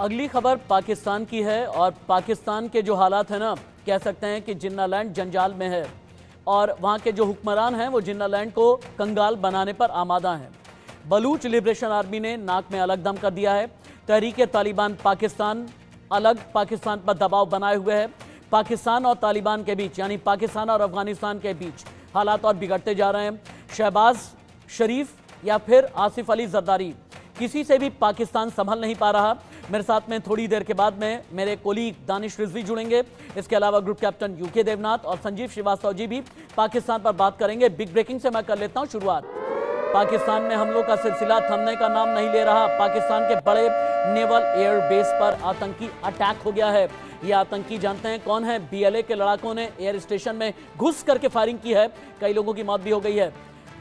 अगली खबर पाकिस्तान की है और पाकिस्तान के जो हालात है ना, कह सकते हैं कि जिन्ना लैंड जंजाल में है। और वहाँ के जो हुक्मरान हैं, वो जिन्ना लैंड को कंगाल बनाने पर आमादा हैं। बलूच लिबरेशन आर्मी ने नाक में अलग दम कर दिया है। तहरीक तालिबान पाकिस्तान, अलग पाकिस्तान पर दबाव बनाए हुए है। पाकिस्तान और तालिबान के बीच, यानी पाकिस्तान और अफ़गानिस्तान के बीच हालात और बिगड़ते जा रहे हैं। शहबाज शरीफ या फिर आसिफ अली जरदारी किसी से भी पाकिस्तान संभल नहीं पा रहा। मेरे साथ में थोड़ी देर के बाद में मेरे कोलीग दानिश रिजवी जुड़ेंगे। इसके अलावा ग्रुप कैप्टन यूके देवनाथ और संजीव श्रीवास्तव जी भी पाकिस्तान पर बात करेंगे। बिग ब्रेकिंग से मैं कर लेता हूँ शुरुआत। पाकिस्तान में हमलों का सिलसिला थमने का नाम नहीं ले रहा। पाकिस्तान के बड़े नेवल एयर बेस पर आतंकी अटैक हो गया है। ये आतंकी जानते हैं कौन है? बीएलए के लड़ाकों ने एयर स्टेशन में घुस करके फायरिंग की है। कई लोगों की मौत भी हो गई है।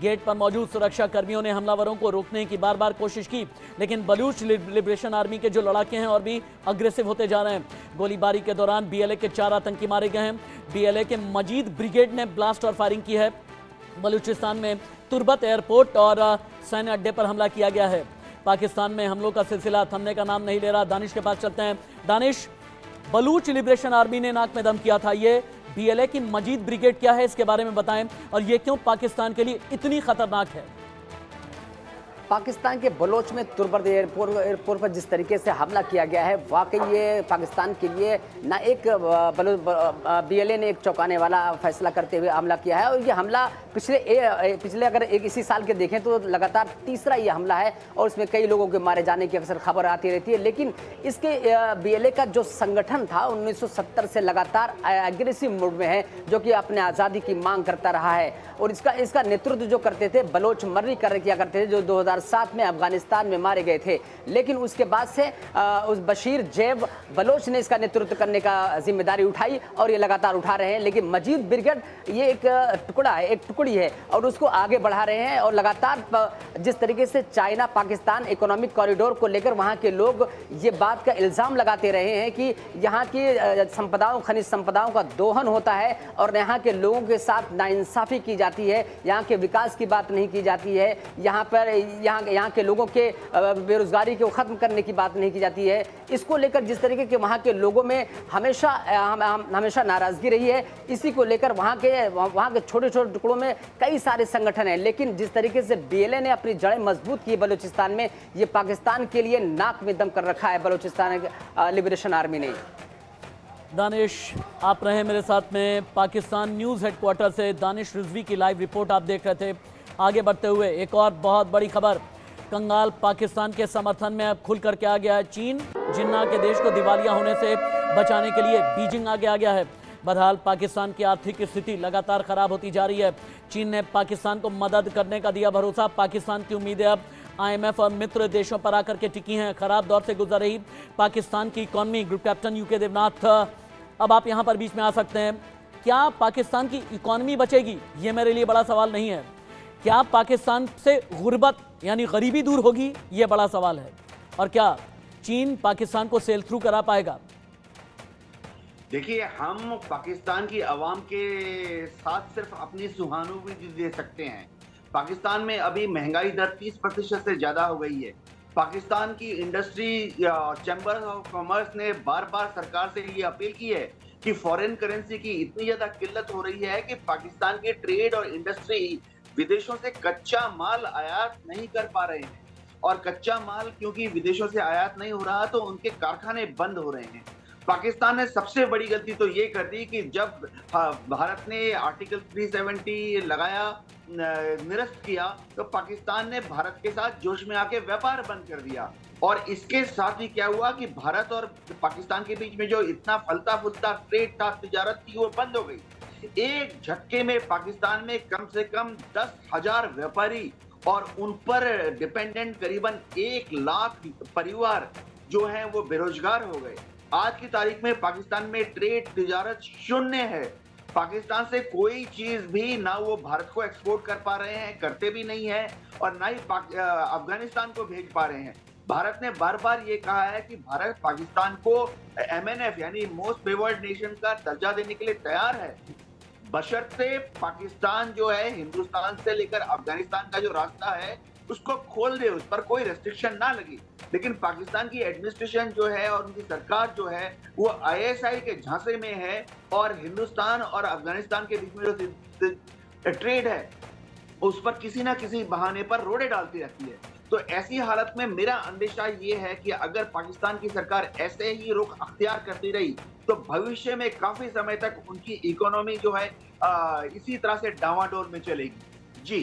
गेट पर मौजूद सुरक्षा कर्मियों ने हमलावरों को रोकने की बार बार कोशिश की, लेकिन बलूच लिबरेशन आर्मी के जो लड़ाके हैं और भी अग्रेसिव होते जा रहे हैं। गोलीबारी के दौरान बीएलए के चार आतंकी मारे गए हैं। बीएलए के मजीद ब्रिगेड ने ब्लास्ट और फायरिंग की है। बलूचिस्तान में तुरबत एयरपोर्ट और सैन्य अड्डे पर हमला किया गया है। पाकिस्तान में हमलों का सिलसिला थमने का नाम नहीं ले रहा। दानिश के पास चलते हैं। दानिश, बलूच लिबरेशन आर्मी ने नाक में दम किया था। ये बीएलए की मजीद ब्रिगेड क्या है, इसके बारे में बताएँ। और ये क्यों पाकिस्तान के लिए इतनी खतरनाक है? पाकिस्तान के बलोच में तुरबर्द एयरपोर्ट एयरपोर्ट पर जिस तरीके से हमला किया गया है वाकई ये पाकिस्तान के लिए ना एक बी बीएलए ने एक चौंकाने वाला फैसला करते हुए हमला किया है। और ये हमला पिछले ए, पिछले अगर एक इसी साल के देखें तो लगातार तीसरा ये हमला है और इसमें कई लोगों के मारे जाने की अक्सर खबर आती रहती है। लेकिन इसके बीएलए का जो संगठन था उन्नीस सौ सत्तर से लगातार एग्रेसिव मूड में है जो कि अपने आज़ादी की मांग करता रहा है। और इसका इसका नेतृत्व जो करते थे बलोच मर्री कर किया करते थे जो 2007 में अफ़गानिस्तान में मारे गए थे। लेकिन उसके बाद से उस बशीर जैब बलोच ने इसका नेतृत्व करने का ज़िम्मेदारी उठाई और ये लगातार उठा रहे हैं। लेकिन मजीद ब्रिगेड ये एक टुकड़ा है, एक टुकड़ी है और उसको आगे बढ़ा रहे हैं और लगातार जिस तरीके से चाइना पाकिस्तान इकोनॉमिक कॉरिडोर को लेकर वहाँ के लोग ये बात का इल्ज़ाम लगाते रहे हैं कि यहाँ की संपदाओं, खनिज संपदाओं का दोहन होता है और यहाँ के लोगों के साथ नाइंसाफ़ी की जाती है। यहाँ के विकास की बात नहीं की जाती है। यहाँ पर यहाँ यहाँ के लोगों के बेरोजगारी को ख़त्म करने की बात नहीं की जाती है। इसको लेकर जिस तरीके के वहाँ के लोगों में हमेशा हम, हम, हमेशा नाराज़गी रही है इसी को लेकर वहाँ के वहाँ के छोटे छोटे टुकड़ों में कई सारे संगठन हैं। लेकिन जिस तरीके से बीएलए ने अपनी जड़ें मज़बूत की बलूचिस्तान में ये पाकिस्तान के लिए नाक में दम कर रखा है बलूचिस्तान लिबरेशन आर्मी ने। दानिश आप रहे मेरे साथ में पाकिस्तान न्यूज़ हेडक्वार्टर से। दानिश रिजवी की लाइव रिपोर्ट आप देख रहे थे। आगे बढ़ते हुए एक और बहुत बड़ी खबर, कंगाल पाकिस्तान के समर्थन में अब खुल करके आ गया है? चीन जिन्ना के देश को दिवालिया होने से बचाने के लिए बीजिंग आगे आ गया है। बहरहाल, पाकिस्तान की आर्थिक स्थिति लगातार खराब होती जा रही है। चीन ने पाकिस्तान को मदद करने का दिया भरोसा। पाकिस्तान की उम्मीदें अब आईएमएफ और मित्र देशों पर आकर के टिकी हैं। खराब दौर से गुजर रही पाकिस्तान की economy. Group captain UK Devnath, अब आप यहाँ पर बीच में आ सकते हैं। क्या पाकिस्तान की इकॉनमी बचेगी? ये मेरे लिए बड़ा सवाल नहीं है। क्या पाकिस्तान से गुर्बत, यानी गरीबी दूर होगी? ये बड़ा सवाल है। और क्या चीन पाकिस्तान को सेल थ्रू करा पाएगा? देखिए, हम पाकिस्तान की आवाम के साथ सिर्फ़ अपनी सुहानुभूति दे सकते हैं। पाकिस्तान में अभी महँगाई दर 30 प्रतिशत से ज़्यादा हो गई है। पाकिस्तान की इंडस्ट्री चैम्बर ऑफ़ कॉमर्स ने बार बार सरकार से ये अपील की है कि फॉरेन करेंसी की इतनी ज़्यादा किल्लत हो रही है कि पाकिस्तान के ट्रेड और इंडस्ट्री विदेशों से कच्चा माल आयात नहीं कर पा रहे हैं। और कच्चा माल क्योंकि विदेशों से आयात नहीं हो रहा तो उनके कारखाने बंद हो रहे हैं। पाकिस्तान ने सबसे बड़ी गलती तो ये कर दी कि जब भारत ने आर्टिकल 370 लगाया निरस्त किया तो पाकिस्तान ने भारत के साथ जोश में आके व्यापार बंद कर दिया। और इसके साथ ही क्या हुआ कि भारत और पाकिस्तान के बीच में जो इतना फलता फुलता ट्रेड था, तजारत थी, वो बंद हो गई। एक झटके में पाकिस्तान में कम से कम दस हज़ार व्यापारी और उन पर डिपेंडेंट करीबन एक लाख परिवार जो है वो बेरोजगार हो गए। आज की तारीख में पाकिस्तान में ट्रेड तिजारत शून्य है। पाकिस्तान से कोई चीज़ भी ना वो भारत को एक्सपोर्ट कर पा रहे हैं, करते भी नहीं है और ना ही अफ़गानिस्तान को भेज पा रहे हैं। भारत ने बार बार ये कहा है कि भारत पाकिस्तान को एमएनएफ यानी मोस्ट फेवर्ड नेशन का दर्जा देने के लिए तैयार है। बशर्ते पाकिस्तान जो है, हिंदुस्तान से लेकर अफ़गानिस्तान का जो रास्ता है, उसको खोल दे, उस पर कोई रेस्ट्रिक्शन ना लगी। लेकिन पाकिस्तान की एडमिनिस्ट्रेशन जो है और उनकी सरकार जो है, वो आईएसआई के झांसे में है और हिंदुस्तान और अफ़गानिस्तान के बीच में जो ट्रेड है, उस पर किसी ना किसी बहाने पर रोड़े डालती रहती है। तो ऐसी हालत में मेरा अंदेशा ये है कि अगर पाकिस्तान की सरकार ऐसे ही रुख अख्तियार करती रही तो भविष्य में काफ़ी समय तक उनकी इकोनॉमी जो है आ, इसी तरह से डावाडोल में चलेगी। जी।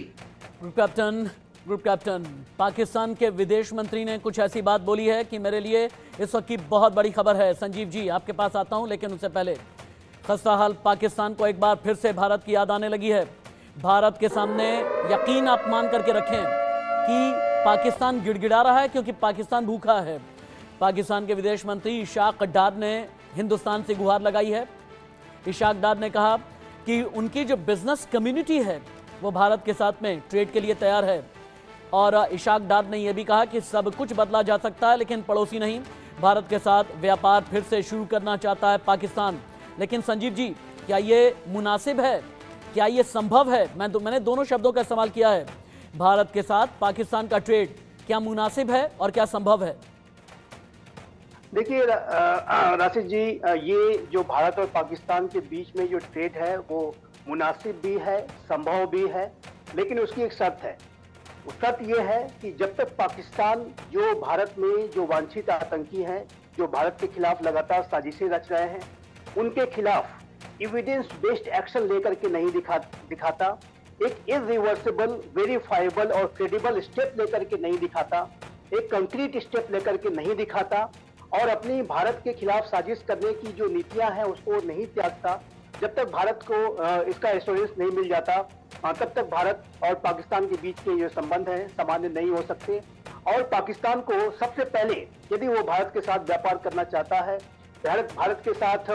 Group captain group captain Pakistan के विदेश मंत्री ने कुछ ऐसी बात बोली है कि मेरे लिए इस वक्त की बहुत बड़ी खबर है। संजीव जी आपके पास आता हूँ लेकिन उससे पहले खस्ता हाल पाकिस्तान को एक बार फिर से भारत की याद आने लगी है। भारत के सामने यकीन आप मान करके रखें कि पाकिस्तान गिड़गिड़ा रहा है क्योंकि पाकिस्तान भूखा है। पाकिस्तान के विदेश मंत्री इशाक डार ने हिंदुस्तान से गुहार लगाई है। इशाक डार ने कहा कि उनकी जो बिज़नेस कम्युनिटी है, वो भारत के साथ में ट्रेड के लिए तैयार है। और इशाक डार ने यह भी कहा कि सब कुछ बदला जा सकता है, लेकिन पड़ोसी नहीं। भारत के साथ व्यापार फिर से शुरू करना चाहता है पाकिस्तान। लेकिन संजीव जी, क्या ये मुनासिब है? क्या ये संभव है? मैं तो मैंने दोनों शब्दों का इस्तेमाल किया है। भारत के साथ पाकिस्तान का ट्रेड क्या मुनासिब है और क्या संभव है? देखिए राशिद जी ये जो भारत और पाकिस्तान के बीच में जो ट्रेड है, वो मुनासिब भी है, संभव भी है, लेकिन उसकी एक शर्त है। शर्त यह है कि जब तक पाकिस्तान जो भारत में जो वांछित आतंकी हैं, जो भारत के खिलाफ लगातार साजिशें रच रहे हैं, उनके खिलाफ इविडेंस बेस्ड एक्शन लेकर के नहीं दिखा, दिखाता। एक इरिवर्सिबल वेरीफाइबल और क्रेडिबल स्टेप लेकर के नहीं दिखाता, एक कंक्रीट स्टेप लेकर के नहीं दिखाता और अपनी भारत के खिलाफ साजिश करने की जो नीतियाँ हैं उसको नहीं त्यागता। जब तक भारत को इसका एश्योरेंस नहीं मिल जाता तब तक भारत और पाकिस्तान के बीच के ये संबंध हैं, सामान्य नहीं हो सकते। और पाकिस्तान को सबसे पहले यदि वो भारत के साथ व्यापार करना चाहता है, भारत भारत के साथ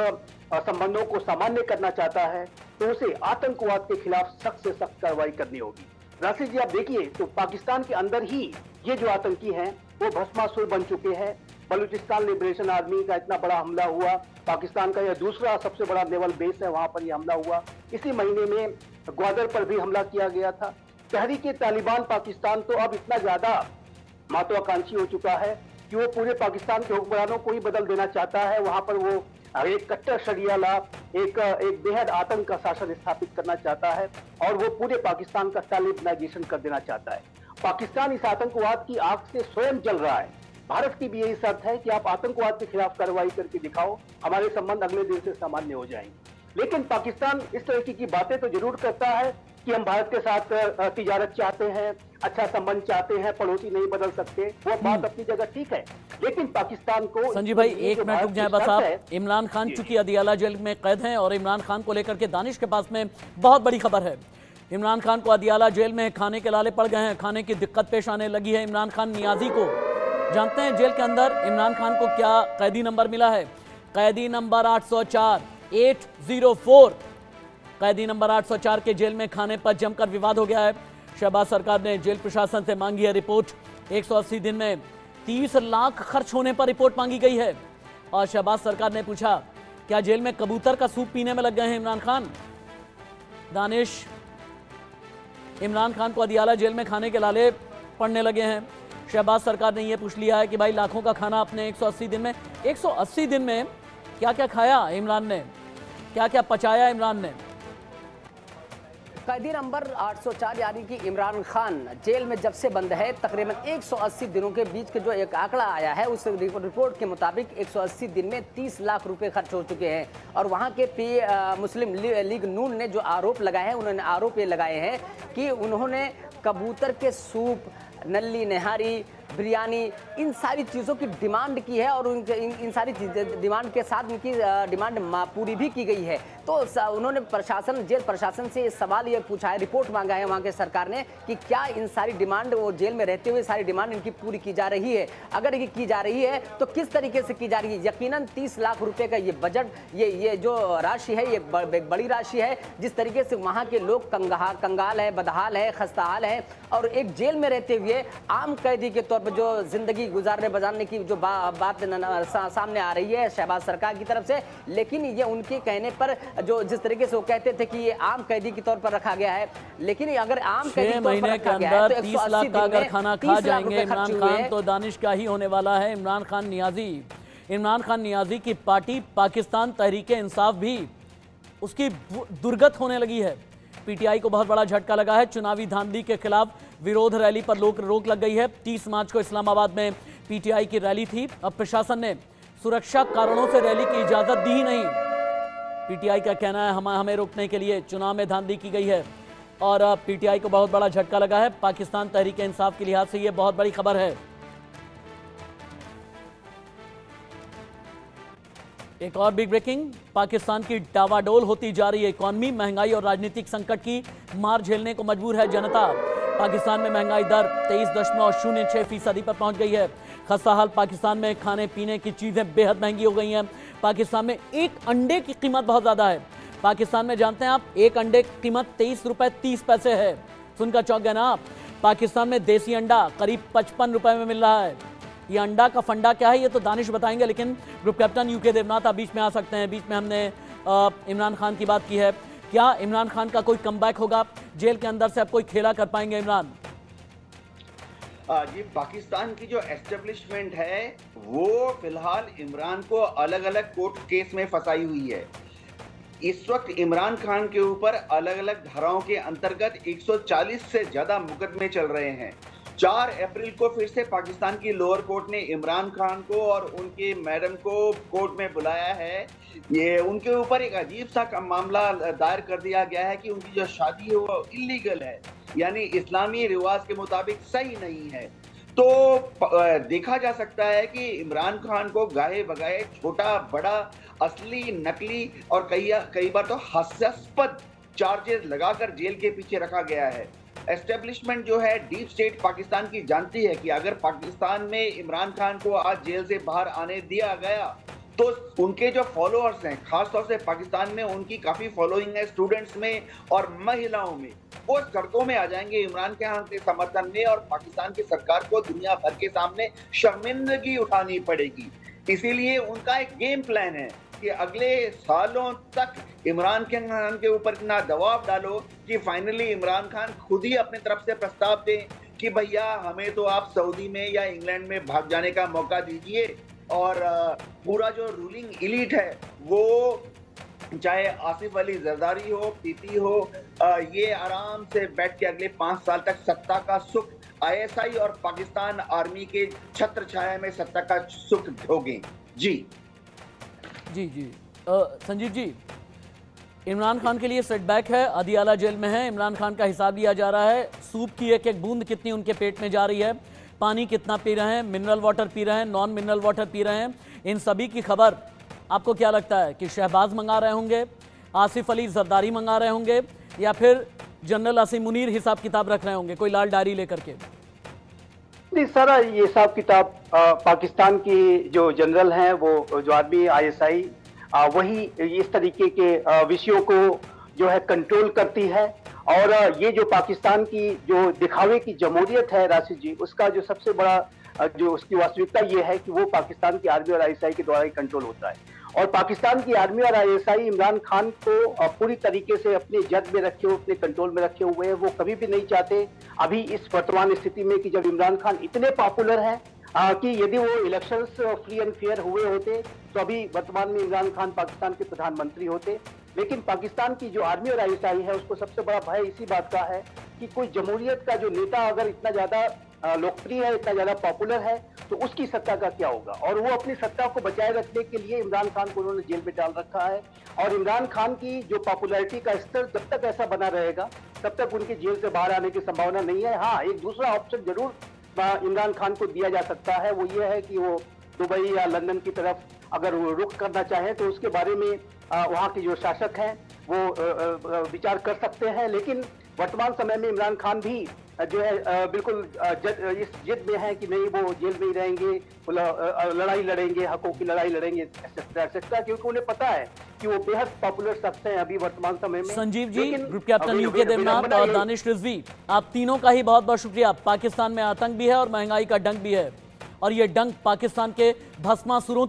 संबंधों को सामान्य करना चाहता है तो उसे आतंकवाद के खिलाफ सख्त से सख्त कार्रवाई करनी होगी। राशि जी, आप देखिए तो पाकिस्तान के अंदर ही ये जो आतंकी हैं, वो भस्मासुर बन चुके हैं। बलूचिस्तान लिबरेशन आर्मी का इतना बड़ा हमला हुआ, पाकिस्तान का यह दूसरा सबसे बड़ा नेवल बेस है, वहाँ पर यह हमला हुआ। इसी महीने में ग्वादर पर भी हमला किया गया था। तहरीक तालिबान पाकिस्तान तो अब इतना ज़्यादा महत्वाकांक्षी हो चुका है कि वो पूरे पाकिस्तान के हुक्मरानों को ही बदल देना चाहता है। वहाँ पर वो एक कट्टर शरियाला एक एक बेहद आतंक का शासन स्थापित करना चाहता है और वो पूरे पाकिस्तान का तालिबनाइजेशन कर देना चाहता है। पाकिस्तान इस आतंकवाद की आग से स्वयं जल रहा है। भारत की भी यही शर्त है कि आप आतंकवाद के खिलाफ कार्रवाई करके दिखाओ, हमारे संबंध अगले दिन से सामान्य हो जाएँगे। लेकिन पाकिस्तान इस तरीके की बातें तो ज़रूर करता है कि हम भारत के साथ तिजारत चाहते हैं अच्छा संबंध चाहते हैं पड़ोसी नहीं बदल सकते वो बात हम्म। अपनी जगह ठीक है लेकिन पाकिस्तान को संजीव भाई एक मिनट रुक जाए बस आप इमरान खान चूँकि अदियाला जेल में कैद हैं और इमरान खान को लेकर के दानिश के पास में बहुत बड़ी खबर है। इमरान खान को अदियाला जेल में खाने के लाले पड़ गए हैं खाने की दिक्कत पेश आने लगी है इमरान खान नियाजी को। जानते हैं जेल के अंदर इमरान खान को क्या कैदी नंबर मिला है? कैदी नंबर आठ सौ चार एट ज़ीरो फोर। कैदी नंबर 804 के जेल में खाने पर जमकर विवाद हो गया है। शहबाज सरकार ने जेल प्रशासन से मांगी है रिपोर्ट। 180 दिन में 30 लाख खर्च होने पर रिपोर्ट मांगी गई है। और शहबाज सरकार ने पूछा, क्या जेल में कबूतर का सूप पीने में लग गए हैं इमरान खान? दानिश, इमरान खान को अदियाला जेल में खाने के लाले पड़ने लगे हैं। शहबाज सरकार ने यह पूछ लिया है कि भाई, लाखों का खाना अपने 180 दिन में 180 दिन में क्या क्या खाया इमरान ने? क्या क्या पचाया इमरान ने? कैदी नंबर 804 यानी कि इमरान खान जेल में जब से बंद है, तकरीबन 180 दिनों के बीच के जो एक आंकड़ा आया है, उस रिपोर्ट के मुताबिक 180 दिन में 30 लाख रुपए खर्च हो चुके हैं। और वहाँ के पी मुस्लिम लीग नून ने जो आरोप लगाए हैं, उन्होंने आरोप ये लगाए हैं कि उन्होंने कबूतर के सूप नली नहारी बिरयानी इन सारी चीज़ों की डिमांड की है और इन, इन सारी डिमांड के साथ उनकी डिमांड पूरी भी की गई है। तो उन्होंने प्रशासन जेल प्रशासन से सवाल ये पूछा है रिपोर्ट मांगा है वहाँ के सरकार ने कि क्या इन सारी डिमांड वो जेल में रहते हुए सारी डिमांड इनकी पूरी की जा रही है? अगर ये की जा रही है तो किस तरीके से की जा रही है? यकीनन तीस लाख रुपये का ये बजट ये ये जो राशि है ये बड़ी राशि है जिस तरीके से वहाँ के लोग कंगा कंगाल है बदहाल है खस्ताहाल है और एक जेल में रहते हुए आम कैदी के तौर तौर पर जो ज़िंदगी गुजारने बजारने की जो बा, बात न, न, सा, सामने आ रही है शहबाज सरकार की तरफ़ से। लेकिन ये उनके कहने पर जो जिस तरीके से वो कहते थे कि ये आम कैदी के तौर पर रखा गया है लेकिन अगर आम कैदी महीने के अंदर तीस लाख का अगर खाना खा जाएँगे इमरान खान तो दानिश का ही होने वाला है इमरान खान नियाजी। इमरान खान नियाजी की पार्टी पाकिस्तान तहरीक इंसाफ भी उसकी दुर्गत होने लगी है। पीटीआई को बहुत बड़ा झटका लगा है। चुनावी धांधली के खिलाफ विरोध रैली पर लोक रोक लग गई है। 30 मार्च को इस्लामाबाद में पीटीआई की रैली थी। अब प्रशासन ने सुरक्षा कारणों से रैली की इजाज़त दी ही नहीं। पीटीआई का कहना है, हम, हमें रोकने के लिए चुनाव में धांधली की गई है और, पीटीआई को बहुत बड़ा झटका लगा है। पाकिस्तान तहरीक इंसाफ के लिहाज से यह बहुत बड़ी खबर है। एक और बिग ब्रेकिंग पाकिस्तान की डावाडोल होती जा रही है इकॉनमी महँगाई और राजनीतिक संकट की मार झेलने को मजबूर है जनता। पाकिस्तान में महँगाई दर तेईस दशमलव शून्य छह फ़ीसदी पर पहुँच गई है। खस्ता हाल पाकिस्तान में खाने, पीने की चीज़ें बेहद महँगी हो गई हैं। पाकिस्तान में एक अंडे की कीमत बहुत ज़्यादा है। पाकिस्तान में जानते हैं आप, एक अंडे की कीमत तेईस रुपए तीस पैसे है। सुनकर चौंक गए ना आप, पाकिस्तान में देसी अंडा करीब पचपन रुपए में मिल रहा है। ये अंडा का फंडा क्या है? ये तो दानिश बताएँगे, लेकिन ग्रुप कैप्टन यूके देवनाथ, आप बीच में आ सकते हैं। बीच में हमने इमरान खान की बात की है। क्या इमरान खान का कोई कम होगा? जेल के अंदर से अब कोई खेला कर पाएँगे इमरान? जी, पाकिस्तान की जो एस्टेब्लिशमेंट है, वो फ़िलहाल इमरान को अलग अलग कोर्ट केस में फंसाई हुई है। इस वक्त इमरान खान के ऊपर अलग अलग धाराओं के अंतर्गत 140 से ज़्यादा मुकदमे चल रहे हैं। चार अप्रैल को फिर से पाकिस्तान की लोअर कोर्ट ने इमरान खान को और उनके मैडम को कोर्ट में बुलाया है। ये उनके ऊपर एक अजीब सा मामला दायर कर दिया गया है कि उनकी जो शादी है वो इलीगल है, यानी इस्लामी रिवाज के मुताबिक सही नहीं है। तो देखा जा सकता है कि इमरान खान को गाहे बगाए छोटा, बड़ा, असली, नकली और कई कई बार तो हास्यास्पद चार्जेस लगाकर जेल के पीछे रखा गया है। एस्टेब्लिशमेंट जो है डीप स्टेट पाकिस्तान की जानती है कि अगर पाकिस्तान में इमरान खान को आज जेल से बाहर आने दिया गया तो उनके जो फॉलोअर्स हैं, खासतौर से पाकिस्तान में, उनकी काफ़ी फॉलोइंग है स्टूडेंट्स में और महिलाओं में। वो सड़कों में आ जाएँगे इमरान खान के समर्थन में और पाकिस्तान की सरकार को दुनिया भर के सामने शर्मिंदगी उठानी पड़ेगी। इसीलिए उनका एक गेम प्लान है कि अगले सालों तक इमरान खान के ऊपर इतना दबाव डालो कि फाइनली इमरान खान खुद ही अपने तरफ़ से प्रस्ताव दें कि भैया, हमें तो आप सऊदी में या इंग्लैंड में भाग जाने का मौका दीजिए। और पूरा जो रूलिंग इलीट है, वो चाहे आसिफ अली जरदारी हो पीपी हो ये आराम से बैठ के अगले पाँच साल तक सत्ता का सुख आईएसआई और पाकिस्तान आर्मी के छत्र छाया में सत्ता का सुख भोगे। जी। जी जी। संजीव जी, इमरान खान के लिए सेटबैक है अदियाला जेल में है, इमरान खान का हिसाब लिया जा रहा है। सूप की एक एक बूंद कितनी उनके पेट में जा रही है? पानी कितना पी रहे हैं? मिनरल वाटर पी रहे हैं? नॉन मिनरल वाटर पी रहे हैं? इन सभी की खबर आपको क्या लगता है? कि शहबाज मंगा रहे होंगे? आसिफ अली जरदारी मंगा रहे होंगे? या फिर जनरल आसिम मुनीर हिसाब किताब रख रहे होंगे? कोई लाल डायरी लेकर के। नहीं सर ये हिसाब किताब पाकिस्तान की जो जनरल हैं, वो, जो आदमी आईएसआई वही इस तरीके के विषयों को जो है कंट्रोल करती है। और ये जो पाकिस्तान की जो दिखावे की जमहूरियत है राशिद जी, उसका जो सबसे बड़ा जो उसकी वास्तविकता ये है कि वो पाकिस्तान की आर्मी और आईएसआई के द्वारा ही कंट्रोल होता है। और पाकिस्तान की आर्मी और आईएसआई इमरान खान को पूरी तरीके से अपने जद में रखे हुए, अपने कंट्रोल में रखे हुए हैं। वो कभी भी नहीं चाहते अभी इस वर्तमान स्थिति में कि जब इमरान खान इतने पॉपुलर हैं कि यदि वो इलेक्शंस फ्री एंड फेयर हुए होते तो अभी वर्तमान में इमरान खान पाकिस्तान के प्रधानमंत्री होते। लेकिन पाकिस्तान की जो आर्मी और आईएसआई है, उसको सबसे बड़ा भय इसी बात का है कि कोई जमहूरियत का जो नेता अगर इतना ज़्यादा लोकप्रिय है, इतना ज़्यादा पॉपुलर है तो उसकी सत्ता का क्या होगा? और वो अपनी सत्ता को बचाए रखने के लिए इमरान खान को उन्होंने जेल में डाल रखा है। और इमरान खान की जो पॉपुलैरिटी का स्तर जब तक ऐसा बना रहेगा, तब तक उनकी जेल से बाहर आने की संभावना नहीं है। हाँ एक दूसरा ऑप्शन ज़रूर इमरान खान को दिया जा सकता है। वो ये है कि वो दुबई या लंदन की तरफ़ अगर वो रुख करना चाहे तो उसके बारे में वहाँ के जो शासक हैं, वो विचार कर सकते हैं। लेकिन वर्तमान समय में इमरान खान भी जो है बिल्कुल जद, इस जिद में है कि नहीं वो जेल में ही रहेंगे लड़ाई लड़ेंगे हकों की लड़ाई लड़ेंगे एक्सेट्रा एक्सेट्रा क्योंकि उन्हें पता है कि वो बेहद पॉपुलर शख्स हैं अभी वर्तमान समय में। Sanjeev ji group captain UK Devnath और दानिश रिजवी आप तीनों का ही बहुत बहुत शुक्रिया। पाकिस्तान में आतंक भी है और महँगाई का डंक भी है। और ये डंक पाकिस्तान के भस्मासुरों